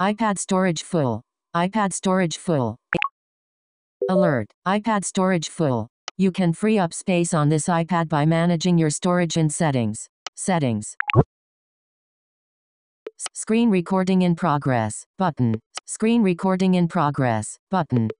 iPad storage full. iPad storage full. Alert. iPad storage full. You can free up space on this iPad by managing your storage in settings. Settings. Screen recording in progress. Button. Screen recording in progress. Button.